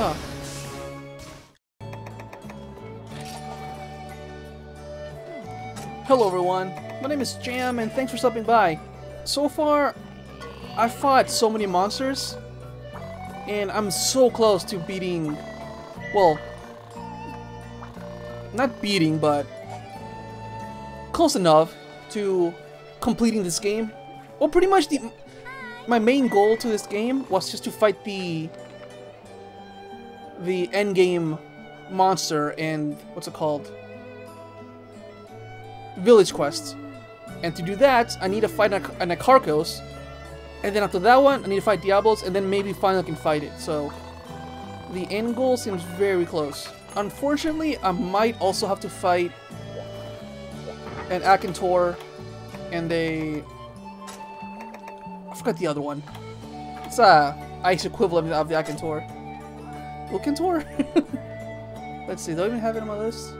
Huh. Hello everyone, my name is Jahm and thanks for stopping by. So far, I fought so many monsters, and I'm so close to beating, well, not beating, but close enough to completing this game. Well, pretty much the my main goal to this game was just to fight the the end game monster and what's it called? village Quest. And to do that, I need to fight an, a Nakarkos. And then after that one, I need to fight Diablos, and then maybe finally I can fight it. So, the end goal seems very close. Unfortunately, I might also have to fight an Agnaktor and a... I forgot the other one. It's a ice equivalent of the Agnaktor. Wilkintor? Let's see, do I even have it on my list?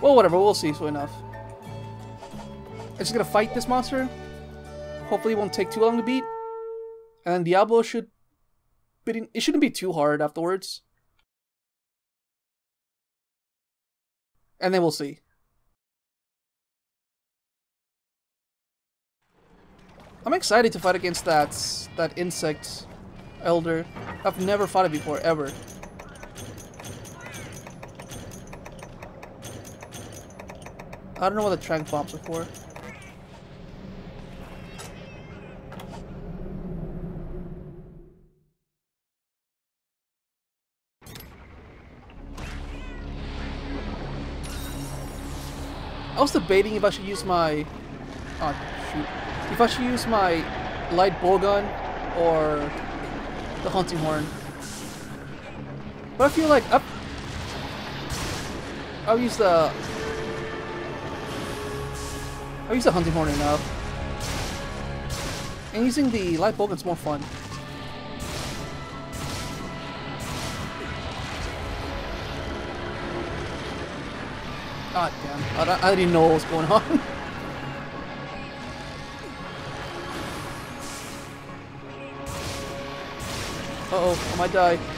Well, whatever, we'll see soon enough. I'm just gonna fight this monster. Hopefully it won't take too long to beat. And then Diablo should... It shouldn't be too hard afterwards. And then we'll see. I'm excited to fight against that, that insect elder. I've never fought it before, ever. I don't know what the tranq bombs are for. I was debating if I should use my... Oh, shoot. If I should use my light bowgun or the hunting horn. But I feel like up. I'll use the. I'll use the hunting horn enough. And using the light bowgun's more fun. God damn. I, I didn't know what was going on. Uh oh, I might die.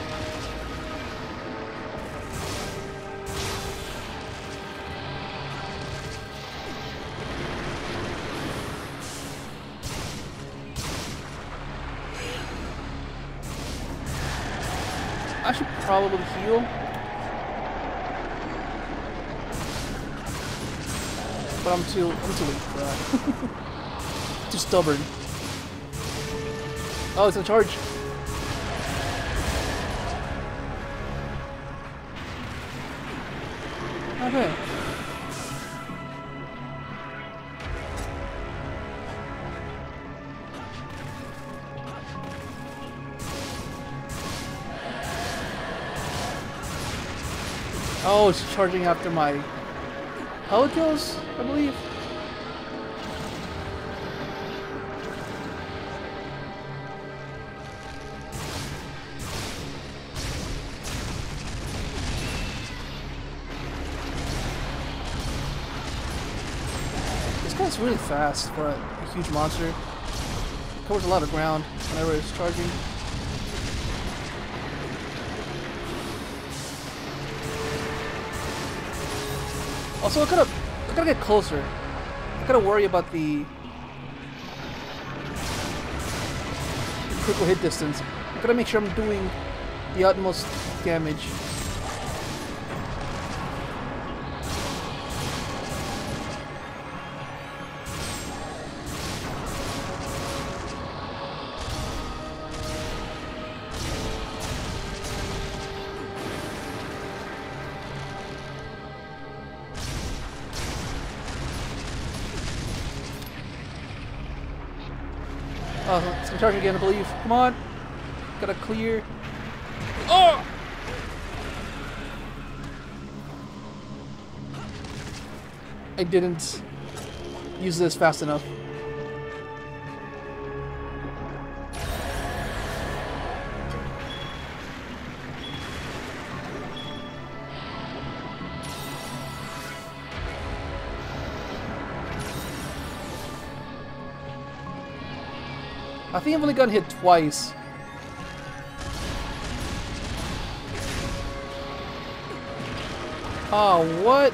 Probably heal. but I'm too I'm too weak for that. too stubborn. Oh, it's in charge. Okay. It's charging after my Palicoes, I believe. This guy's really fast for a, a huge monster. Covers a lot of ground whenever it's charging. Also, I gotta, I gotta get closer. I gotta worry about the critical hit distance. I gotta make sure I'm doing the utmost damage. Charge again, I believe. Come on. Gotta clear. Oh! I didn't use this fast enough. I think I've only gotten hit twice. Oh, what?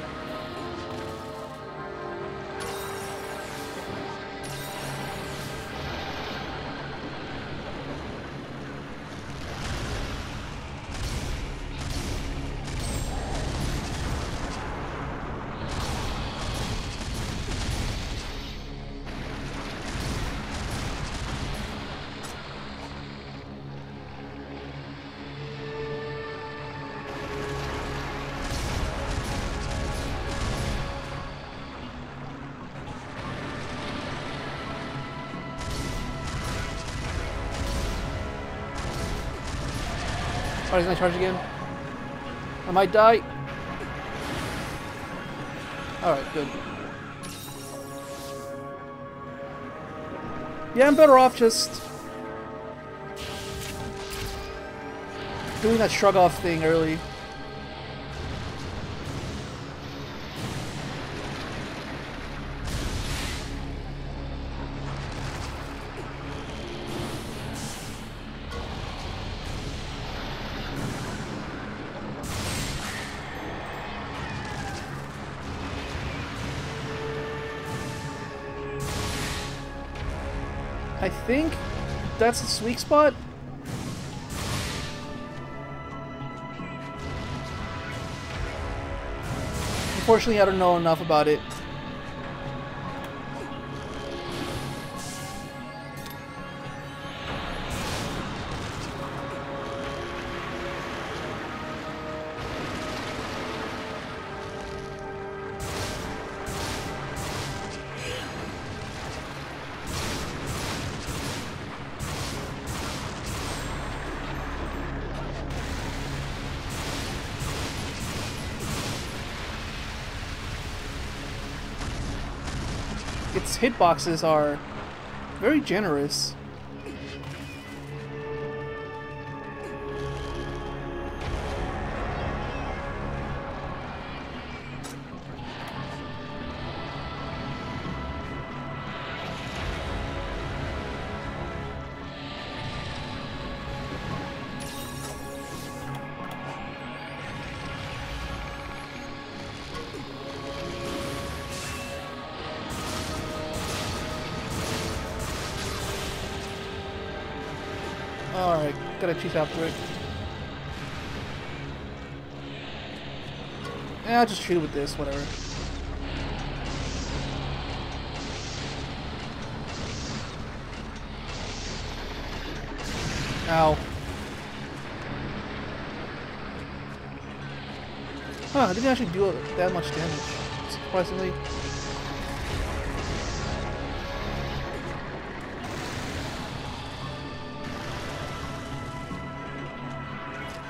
Oh, he's gonna charge again. I might die. Alright, good. Yeah, I'm better off just doing that shrug off thing early. Think that's the sweet spot. Unfortunately, I don't know enough about it. Its hitboxes are very generous. Gotta it. Yeah, I'll just shoot it with this, whatever. Ow. Huh, it didn't actually do that much damage, surprisingly.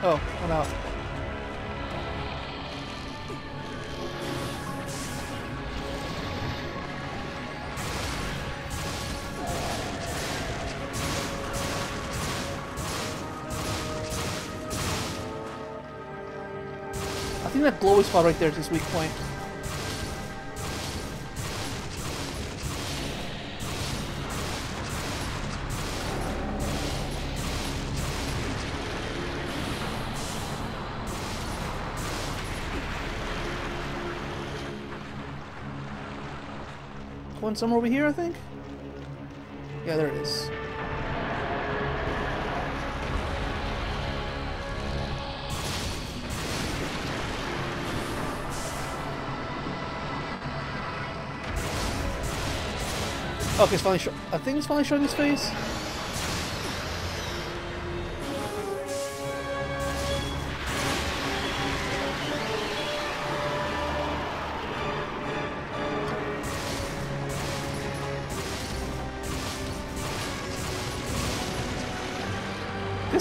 Oh, I'm out. I think that glowy spot right there is his weak point. One somewhere over here, I think? Yeah, there it is. Okay, it's finally I think it's finally showing his face.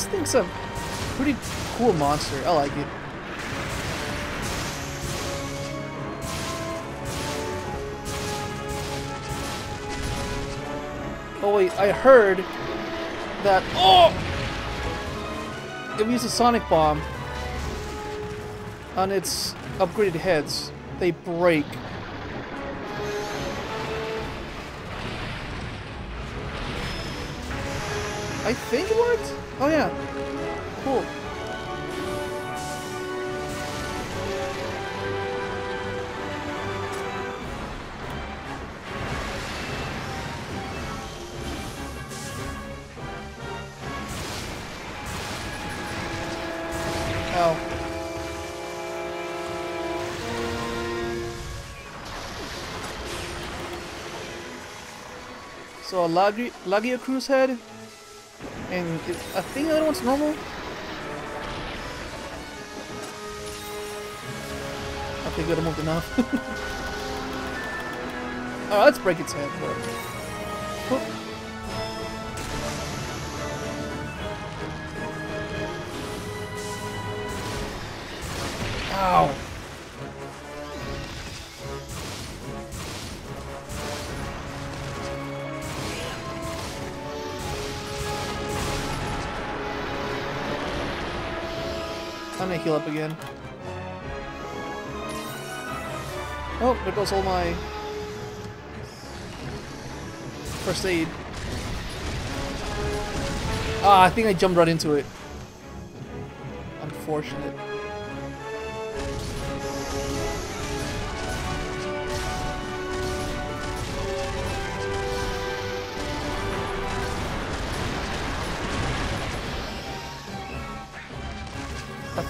This thing's a pretty cool monster. I like it. Oh wait, I heard that. Oh! If you use a sonic bomb on its upgraded heads, they break. I think it worked? Oh yeah. Cool. Oh. So a Lagiacrus head and it, I think the other one's normal. I think I moved enough. Alright, let's break its head. Whoop. Ow. Heal up again. Oh, there goes all my first aid. Ah, I think I jumped right into it. Unfortunate.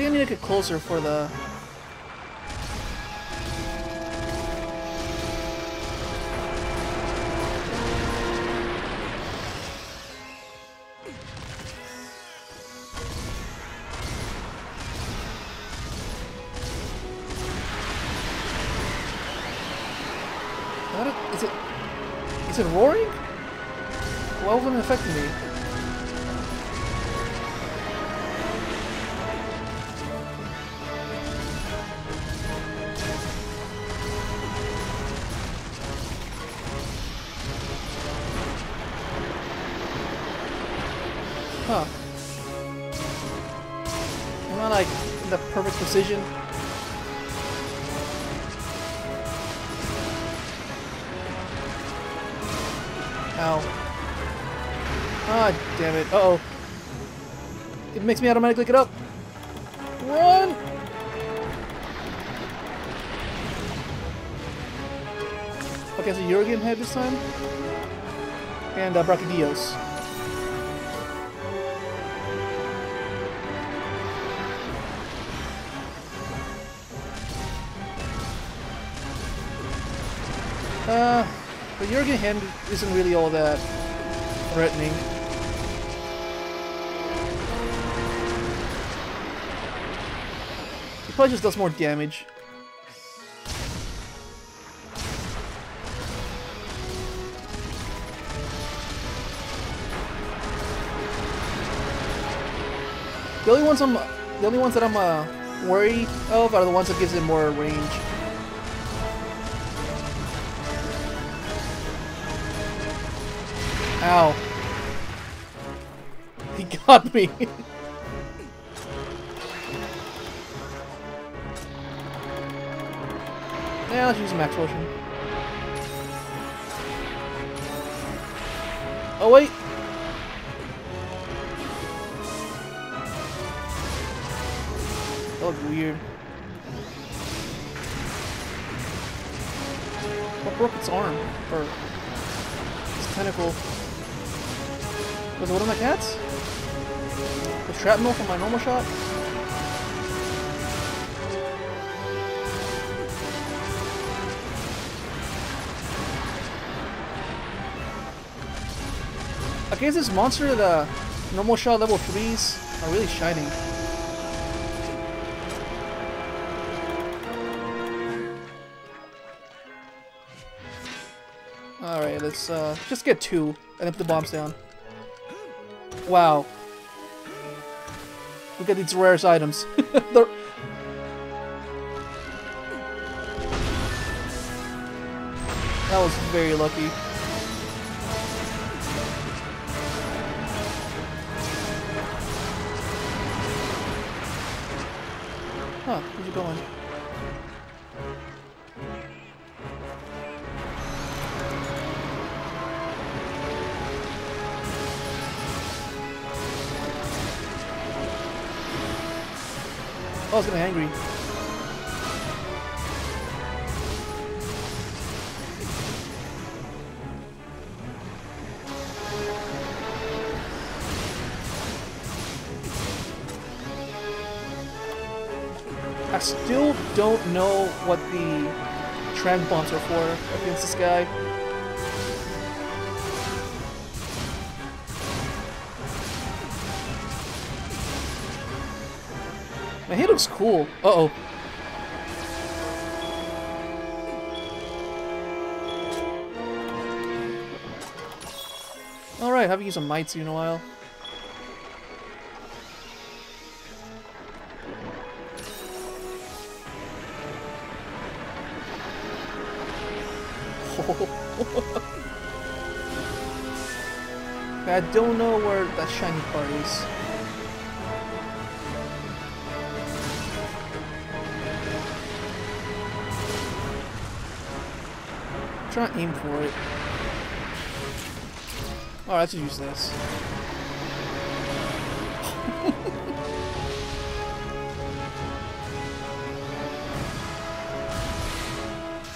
Think I need to get closer for the... It makes me automatically get up. Run! Okay, so Jurgen head this time. And uh, Brachydios. Uh, but Jurgen Hand isn't really all that threatening. Probably just does more damage. The only ones I'm, the only ones that I'm uh, worried of are the ones that gives him more range. Ow. He got me. yeah, let's use a max potion. Oh wait. That looked weird. What broke its arm? Or its tentacle? Was it one of my cats? The shrapnel from my normal shot? Guess this monster, the normal shot level 3s, are really shining. Alright, let's uh, just get two and then put the bombs down. Wow. Look at these rarest items. They're- that was very lucky. Huh, where's it going? Oh, I was getting angry. Don't know what the tranq bombs are for against this guy. Man, he looks cool. Uh-oh. Alright, haven't used a Mitsu in a while. I don't know where that shiny part is. Trying to aim for it. Oh, let's use this.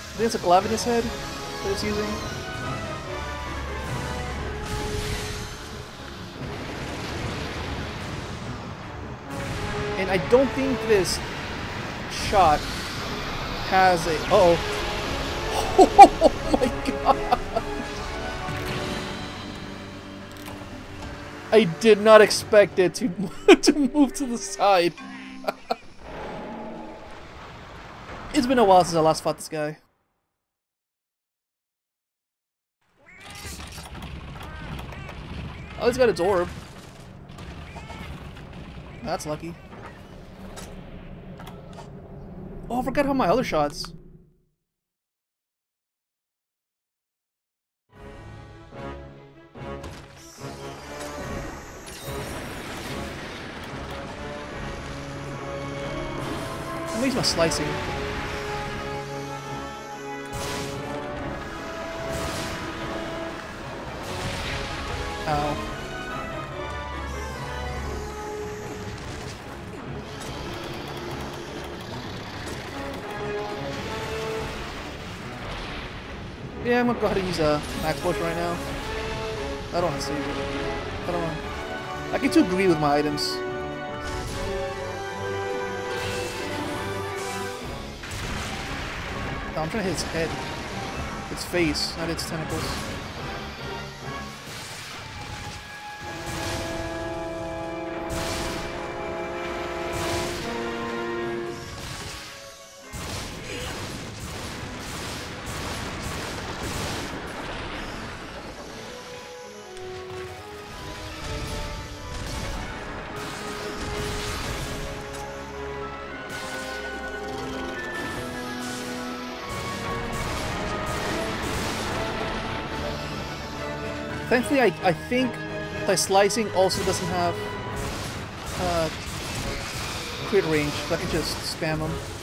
I think it's a glove in his head that it's using. And I don't think this shot has a. Uh oh. Oh my god! I did not expect it to to move to the side. it's been a while since I last fought this guy. He's got its orb. That's lucky. Oh, I forgot how my other shots. At least my slicing. Gonna go ahead and use a max potion right now. I don't want to save it. I don't want. I get too greedy with my items. No, I'm trying to hit its head. Its face, not its tentacles. Thankfully, I, I think the slicing also doesn't have uh, crit range, so I can just spam them.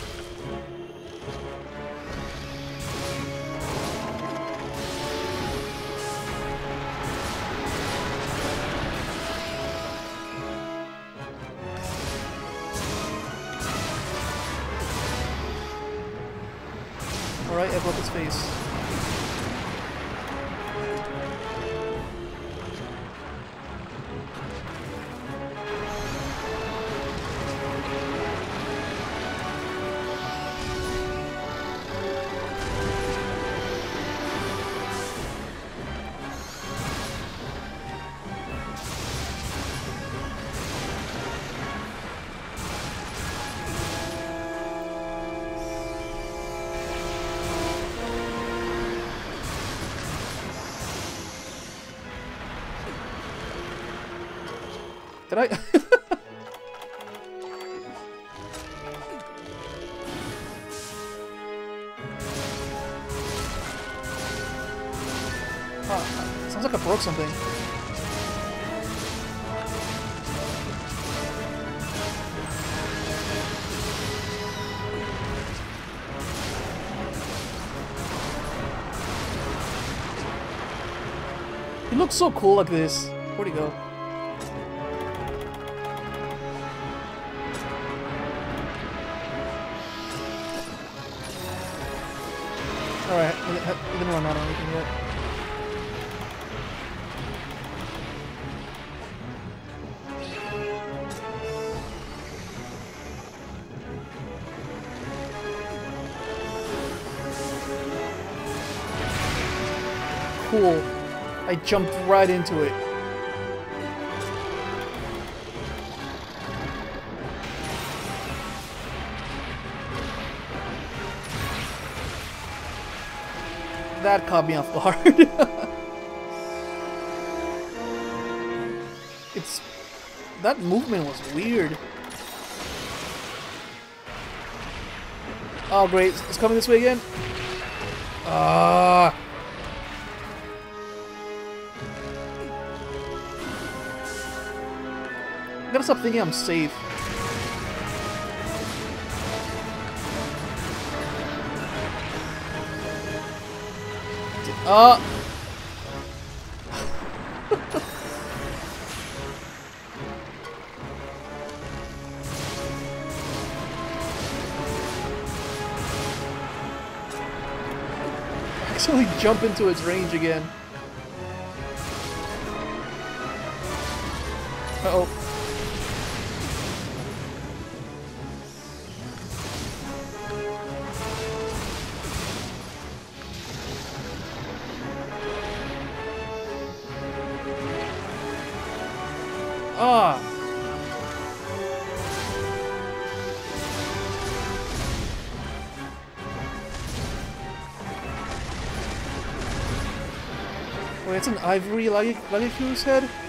Did I? oh, sounds like I broke something. He looks so cool like this. Where'd he go? I jumped right into it. That caught me off guard. it's... That movement was weird. Oh great, it's coming this way again? Ah. I stop thinking I'm safe. Uh. Actually jump into its range again. Ah. Wait, it's an ivory Lagiacrus head?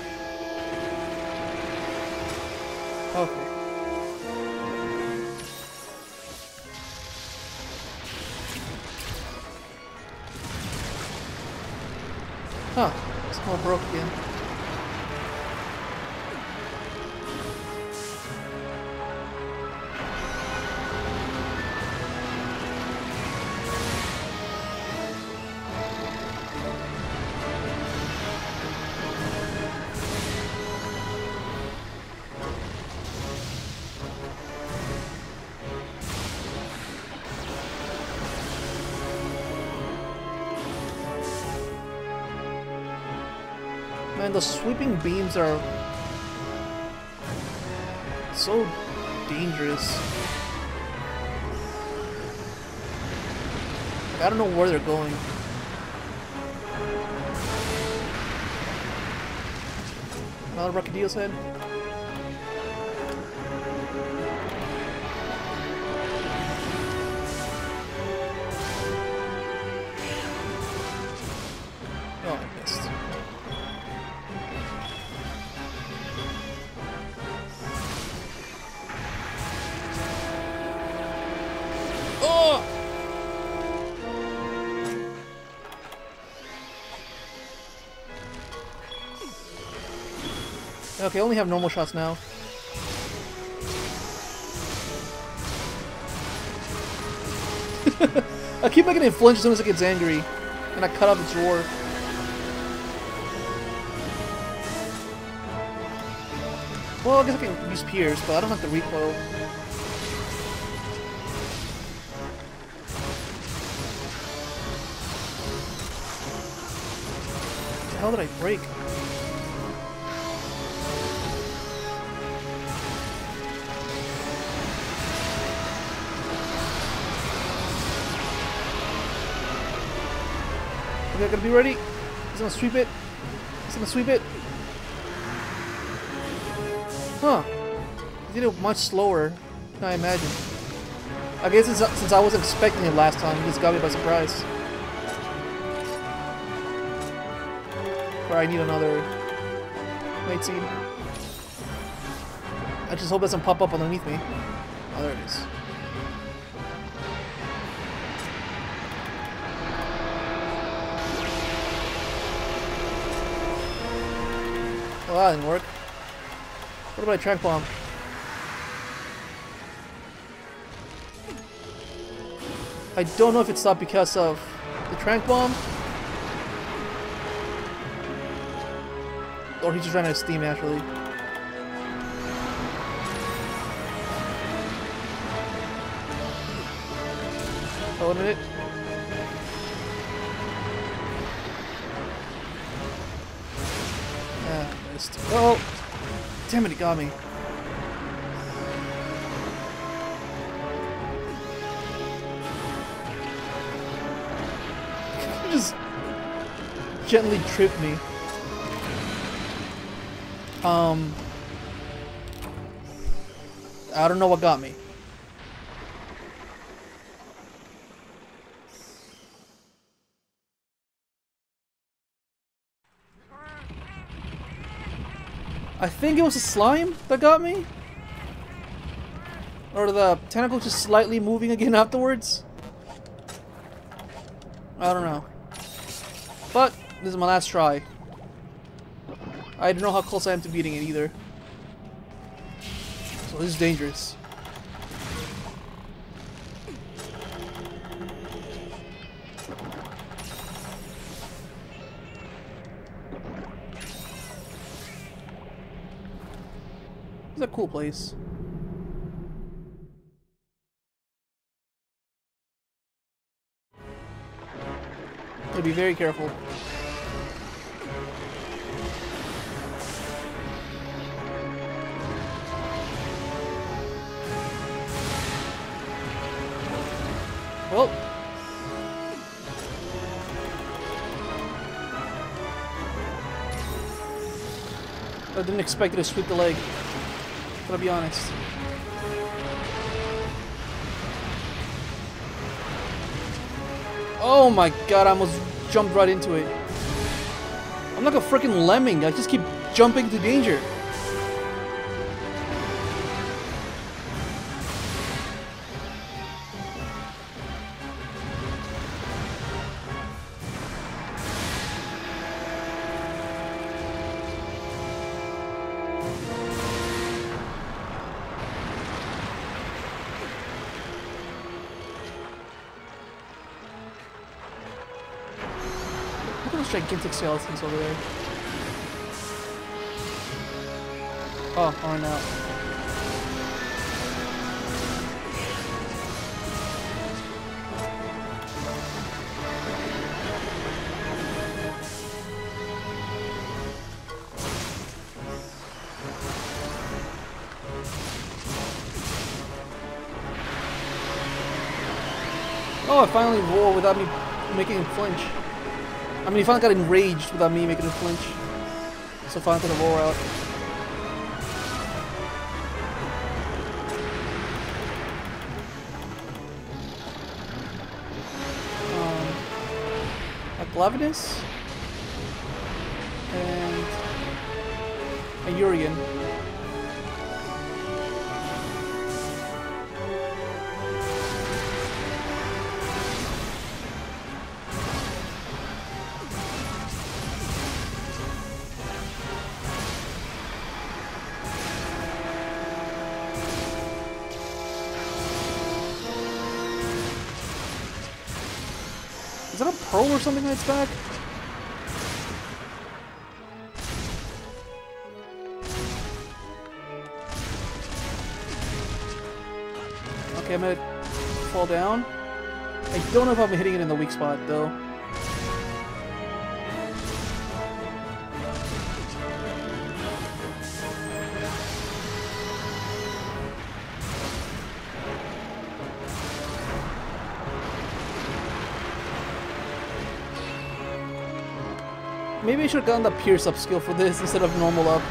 The sweeping beams are so dangerous. I don't know where they're going. Another Rockadillo's head? Okay, I only have normal shots now. I keep making it flinch as soon as it gets angry, and I cut off its roar. Well, I guess I can use Pierce, but I don't have the recoil. Hell did I break? Okay, I gotta be ready. He's gonna sweep it. He's gonna sweep it. Huh. He did it much slower than I imagined. I guess it's, since I wasn't expecting it last time, he just got me by surprise. Or I need another night seed. I just hope it doesn't pop up underneath me. Oh, there it is. Well, that didn't work. What about a tranq bomb? I don't know if it stopped because of the tranq bomb. Or he just ran out of steam actually. Oh, a minute. Oh! Damn it, it got me. just gently tripped me. Um, I don't know what got me. I think it was a slime that got me. Or the tentacle just slightly moving again afterwards. I don't know. But, this is my last try. I don't know how close I am to beating it either. So this is dangerous. It's a cool place. Gotta be very careful. Well. I didn't expect it to sweep the leg. Gotta be honest. Oh my god, I almost jumped right into it. I'm like a freaking lemming. I just keep jumping to danger. Those gigantic skeletons over there. Oh, oh I out. Oh, I finally roar without me making him flinch. I mean, he finally got enraged without me making him flinch. So finally got a roar out. Um, a Glavenus and a Urian. Is that a pearl or something on its back? Okay, I'm gonna fall down. I don't know if I'm hitting it in the weak spot though. Maybe should have gotten the Pierce up skill for this instead of normal up.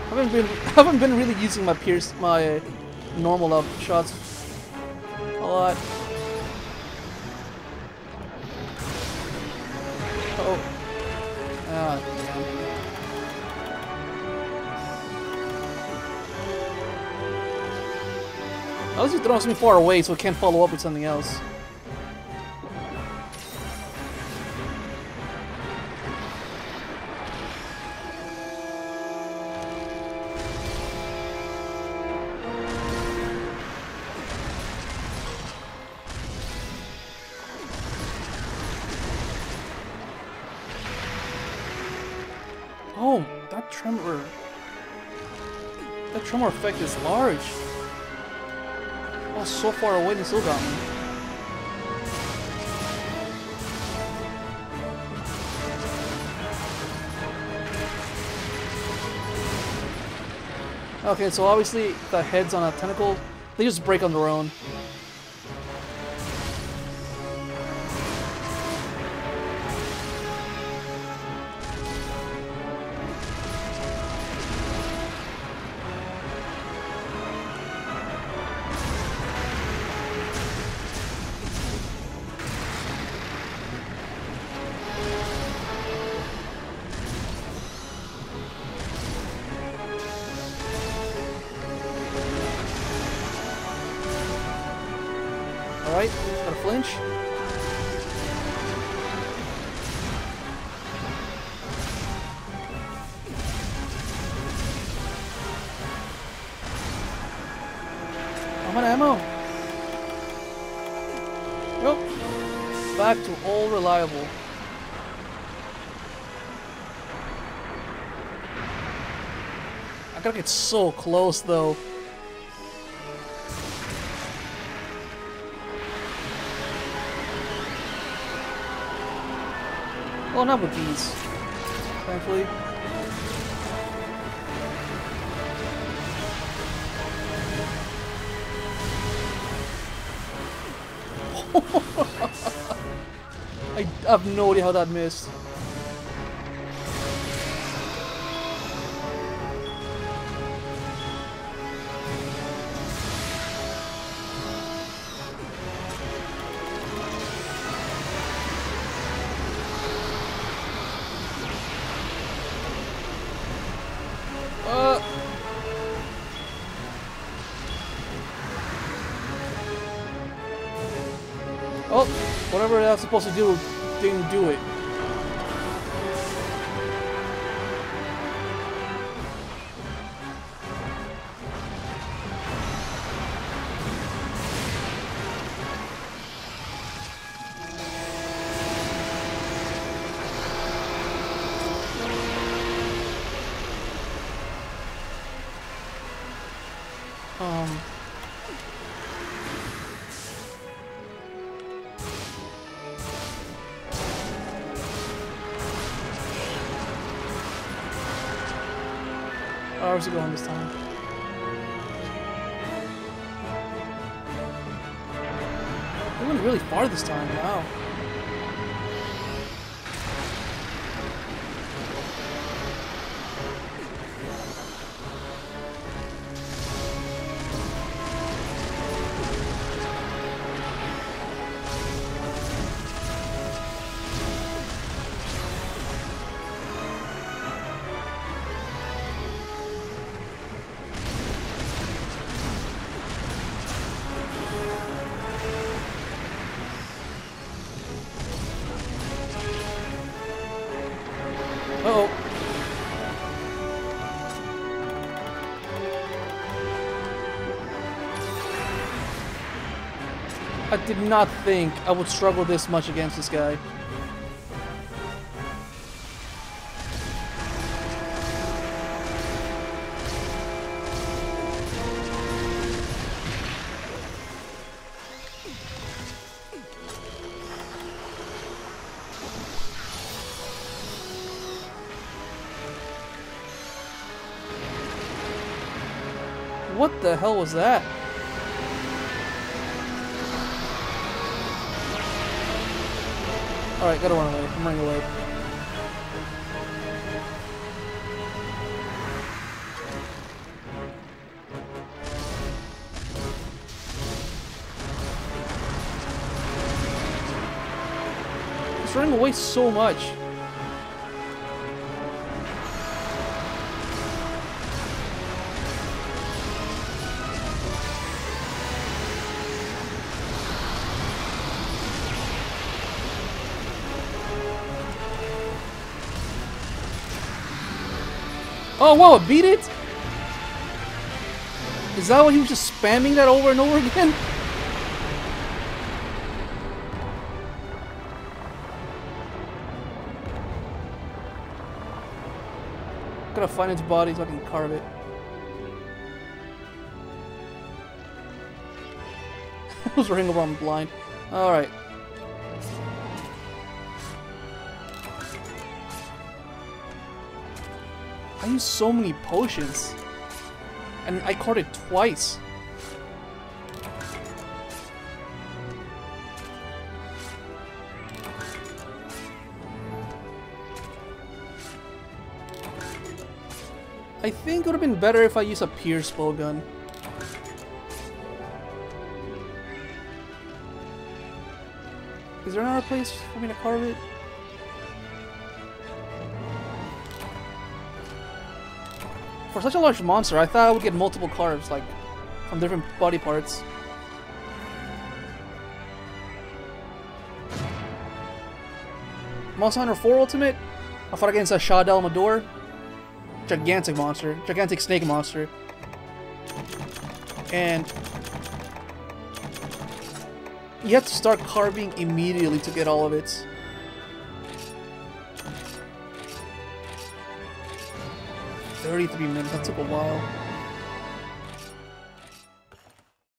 I haven't been haven't been really using my Pierce my normal up shots a lot. Least he throws me far away so I can't follow up with something else. Oh, that tremor. That tremor effect is large. So far away it still got me. Okay, so obviously the heads on a tentacle They just break on their own. Flinch. I'm on ammo. Nope. Back to all reliable. I gotta get so close though. Well, not with these, thankfully. I have no idea how that missed. Whatever that's supposed to do didn't do it. Did not think I would struggle this much against this guy. What the hell was that? Alright, gotta run away. I'm running away. He's running away so much. Oh, whoa, beat it? Is that why he was just spamming that over and over again? Gotta find its body so I can carve it. I was running on blind. Alright. I used so many potions. And I caught it twice. I think it would have been better if I used a pierce bowgun. Is there another place for me to carve it? For such a large monster, I thought I would get multiple carves, like, from different body parts. Monster Hunter 4 Ultimate, I fought against a Shah Dalamadur. Gigantic monster. Gigantic snake monster. And you have to start carving immediately to get all of it. Thirty-three minutes. That took a while.